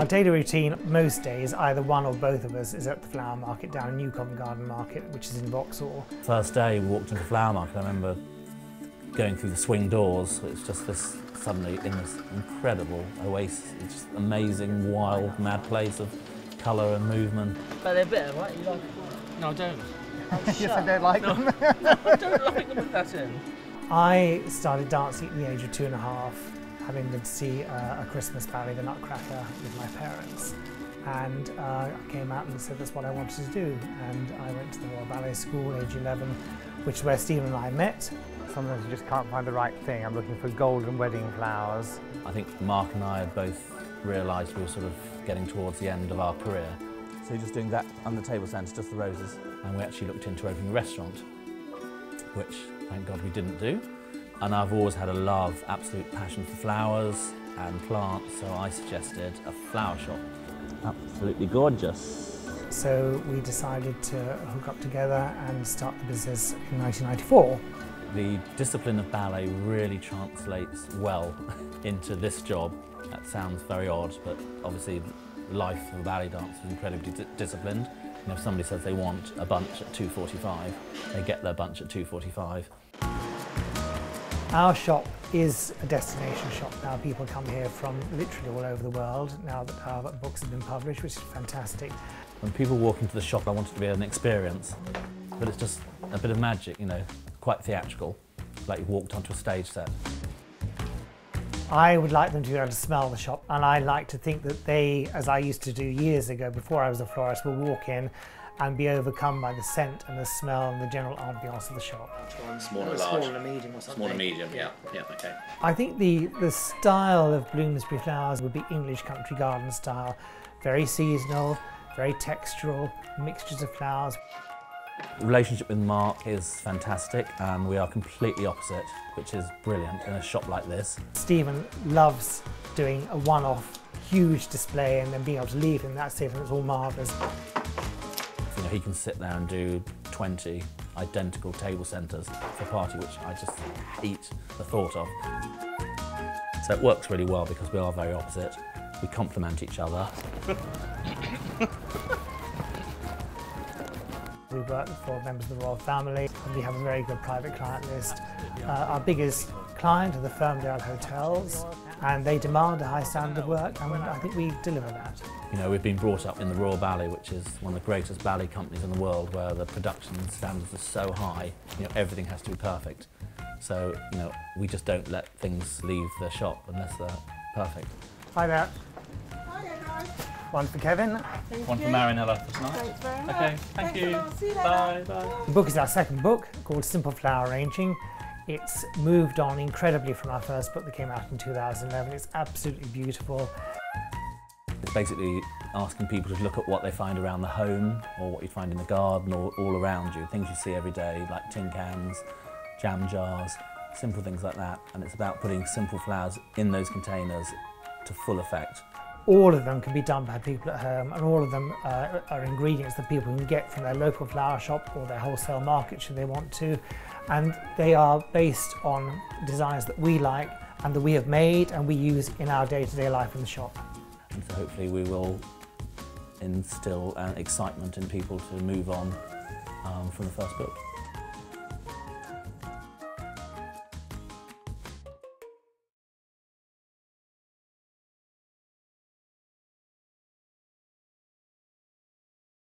Our daily routine, most days, either one or both of us is at the flower market down in New Covent Garden Market, which is in Vauxhall. First day we walked into the flower market, I remember going through the swing doors. It's just this suddenly in this incredible oasis, it's just amazing, wild, mad place of colour and movement. But they're bitter, right? You like them? No, I don't. Oh, yes, I don't like them. I don't like them with that in. I started dancing at the age of two and a half, having been to see uh, a Christmas ballet, The Nutcracker, with my parents. And uh, I came out and said that's what I wanted to do. And I went to the Royal Ballet School, age 11, which is where Stephen and I met. Sometimes you just can't find the right thing. I'm looking for golden wedding flowers. I think Mark and I had both realised we were sort of getting towards the end of our career. So just doing that on the table centre, just the roses. And we actually looked into opening a restaurant, which thank God we didn't do. And I've always had a love, absolute passion for flowers and plants, so I suggested a flower shop. Absolutely gorgeous. So we decided to hook up together and start the business in 1994. The discipline of ballet really translates well into this job. That sounds very odd, but obviously life of a ballet dancer is incredibly di disciplined. You know, if somebody says they want a bunch at 2.45, they get their bunch at 2.45. Our shop is a destination shop now. People come here from literally all over the world now that our books have been published, which is fantastic. When people walk into the shop, I want it to be an experience, but it's just a bit of magic, you know, quite theatrical, like you've walked onto a stage set. I would like them to be able to smell the shop, and I like to think that they, as I used to do years ago before I was a florist, will walk in and be overcome by the scent and the smell and the general ambiance of the shop. Small and Small large. and a medium or something. Small and medium, yeah. Yeah, okay. I think the, the style of Bloomsbury flowers would be English country garden style. Very seasonal, very textural, mixtures of flowers. The relationship with Mark is fantastic, and we are completely opposite, which is brilliant in a shop like this. Stephen loves doing a one-off huge display and then being able to leave and that's it and it's all marvellous. He can sit there and do 20 identical table centres for a party, which I just hate the thought of. So it works really well because we are very opposite. We complement each other. We work for members of the royal family and we have a very good private client list. Uh, our biggest client are the Firmdale Hotels and they demand a high standard of work and I think we deliver that. You know, we've been brought up in the Royal Ballet, which is one of the greatest ballet companies in the world, where the production standards are so high, you know, everything has to be perfect. So, you know, we just don't let things leave the shop unless they're perfect. Hi there. One for Kevin. One for Marinella for tonight. Thanks very much. Okay, thank Thanks you. See you later. Bye, bye. The book is our second book called Simple Flower Arranging. It's moved on incredibly from our first book that came out in 2011. It's absolutely beautiful. It's basically asking people to look at what they find around the home or what you find in the garden or all around you, things you see every day like tin cans, jam jars, simple things like that. And it's about putting simple flowers in those containers to full effect. All of them can be done by people at home and all of them uh, are ingredients that people can get from their local flower shop or their wholesale market should they want to. And they are based on designs that we like and that we have made and we use in our day-to-day life in the shop. And so hopefully we will instill uh, excitement in people to move on um, from the first book.